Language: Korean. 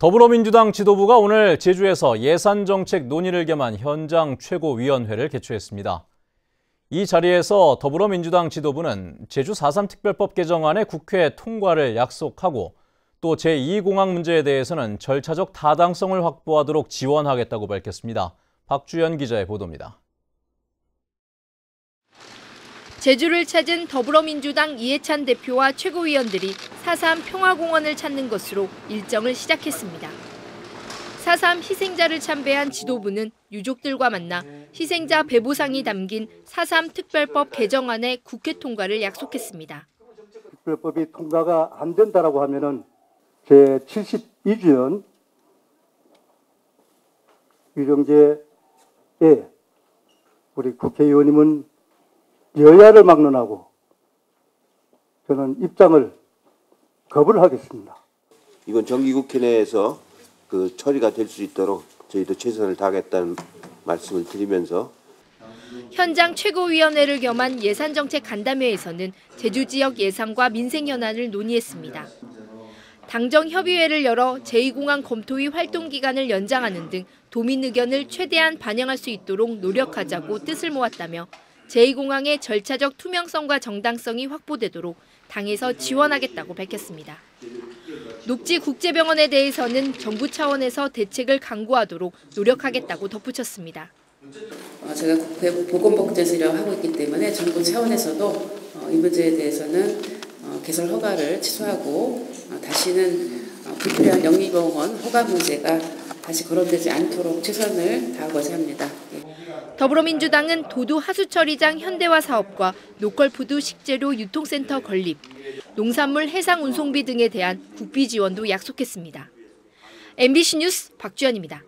더불어민주당 지도부가 오늘 제주에서 예산정책 논의를 겸한 현장 최고위원회를 개최했습니다. 이 자리에서 더불어민주당 지도부는 제주 4.3 특별법 개정안의 국회 통과를 약속하고 또 제2공항 문제에 대해서는 절차적 타당성을 확보하도록 지원하겠다고 밝혔습니다. 박주연 기자의 보도입니다. 제주를 찾은 더불어민주당 이해찬 대표와 최고위원들이 4.3 평화공원을 찾는 것으로 일정을 시작했습니다. 4.3 희생자를 참배한 지도부는 유족들과 만나 희생자 배보상이 담긴 4.3 특별법 개정안의 국회 통과를 약속했습니다. 특별법이 통과가 안 된다라고 하면은 제 72주년 유령제에 우리 국회의원님은 여야를 막론하고 저는 입장을 거부를 하겠습니다. 이번 정기국회 내에서 그 처리가 될 수 있도록 저희도 최선을 다하겠다는 말씀을 드리면서 현장 최고위원회를 겸한 예산정책 간담회에서는 제주 지역 예산과 민생 현안을 논의했습니다. 당정 협의회를 열어 제2공항 검토위 활동 기간을 연장하는 등 도민 의견을 최대한 반영할 수 있도록 노력하자고 뜻을 모았다며 제2공항의 절차적 투명성과 정당성이 확보되도록 당에서 지원하겠다고 밝혔습니다. 녹지 국제병원에 대해서는 정부 차원에서 대책을 강구하도록 노력하겠다고 덧붙였습니다. 어, 제가 보건복지를 하고 있기 때문에 정부 차원에서도 어, 이 문제에 대해서는 어, 개설 허가를 취소하고 다시는 불필요한 영리병원 허가 문제가 다시 거론되지 않도록 최선을 다하고자 합니다. 예. 더불어민주당은 도두 하수처리장 현대화 사업과 로컬푸드 식재료 유통센터 건립, 농산물 해상 운송비 등에 대한 국비 지원도 약속했습니다. MBC 뉴스 박주연입니다.